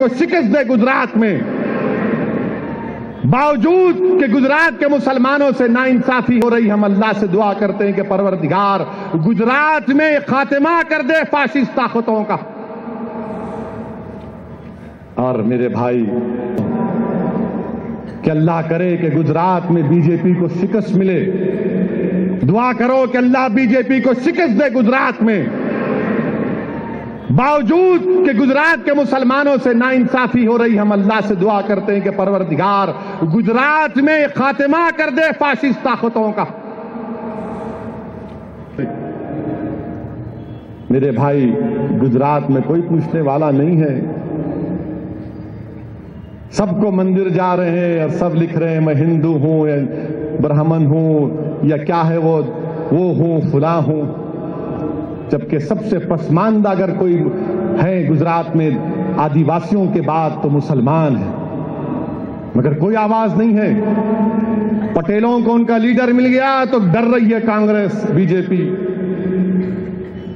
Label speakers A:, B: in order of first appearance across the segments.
A: کو شکست دے گجرات میں۔ باوجود کہ گجرات کے مسلمانوں سے نا انصافی ہو رہی، ہم اللہ سے دعا کرتے ہیں کہ پروردگار، گجرات میں خاتمہ کر دے فاشست طاقتوں کا۔ اور میرے بھائی، کہ اللہ کرے کہ گجرات میں بی جے پی کو شکست ملے۔ دعا کرو کہ اللہ بی جے پی کو شکست دے گجرات میں۔ باوجود کہ گجرات کے مسلمانوں سے نا انصافی ہو رہی، ہم اللہ سے دعا کرتے ہیں کہ پروردگار گجرات میں خاتمہ کر دے فاشست طاقتوں کا۔ میرے بھائی، گجرات میں کوئی پوچھنے والا نہیں ہے۔ سب کو مندر جا رہے ہیں اور سب لکھ رہے ہیں، میں ہندو ہوں یا برہمن ہوں یا کیا ہے وہ؟ وہ ہوں، فلاں ہوں۔ جبکہ سب سے پسماندہ اگر کوئی ہے گجرات میں آدیواسیوں کے بعد تو مسلمان ہے۔ مگر کوئی آواز نہیں ہے۔ پٹیلوں کو ان کا لیڈر مل گیا تو ڈر رہی ہے کانگریس، بی جے پی۔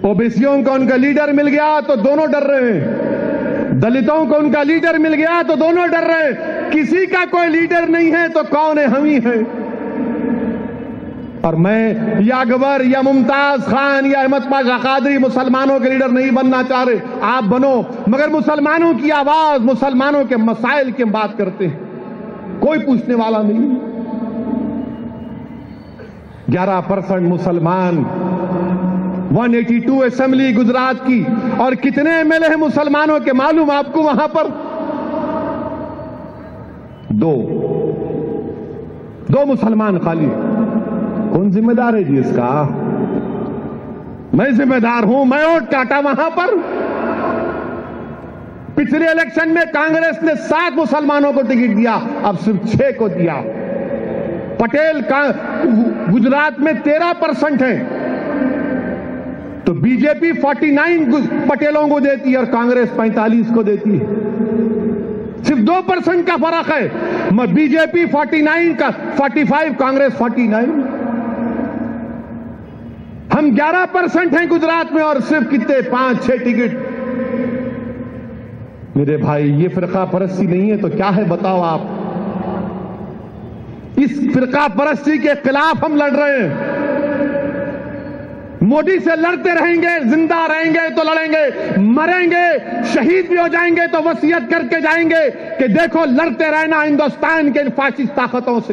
A: اوبیسیوں کو ان کا لیڈر مل گیا تو دونوں ڈر رہے ہیں۔ دلتوں کو ان کا لیڈر مل گیا تو دونوں ڈر رہے ہیں۔ کسی کا کوئی لیڈر نہیں ہے تو کون ہے ہم ہی ہیں اور میں یا اکبر یا ممتاز خان، یا احمد پاشا قادری مسلمانوں کے لیڈر نہیں بننا چاہ رہے، آپ بنو۔ مگر مسلمانوں کی آواز، مسلمانوں کے مسائل کی بات کرتے ہیں۔ کوئی پوچھنے والا نہیں۔ گیارہ پرسنٹ مسلمان one eighty two assembly Gujarat کی۔ اور کتنے ایم ایل اے ہیں مسلمانوں کے معلوم آپ کو وہاں پر؟ دو۔ دو مسلمان خالی کون ذمہ دار ہے جی اس کا۔ میں ذمہ دار ہوں، میں ووٹ کاٹا وہاں پر۔ پچھلے الیکشن میں کانگریس نے سات مسلمانوں کو ٹکٹ دیا، اب صرف چھ کو دیا۔ پٹیل گجرات میں تیرہ پرسنٹ ہے تو B J P forty nine پٹیلوں کو دیتی ہے اور کانگریس پینتالیس کو دیتی ہے۔ صرف دو پرسنٹ کا فرق ہے۔ میں B J P forty nine کا، forty five, Congress forty nine. ہم گیارہ پرسنٹ ہیں گجرات میں اور صرف کتنے؟ پانچ، چھ ٹکٹ۔ میرے بھائی، یہ فرقہ پرستی نہیں ہے تو کیا ہے؟ بتاؤ آپ۔ اس فرقہ پرستی کے خلاف ہم لڑ رہے ہیں۔ موڈی سے لڑتے رہیں گے، زندہ رہیں گے تو لڑیں گے۔ مریں گے، شہید بھی ہو جائیں گے تو وسیعت کر کے جائیں گے کہ دیکھو، لڑتے رہنا ہندوستان کے فاشست طاقتوں سے۔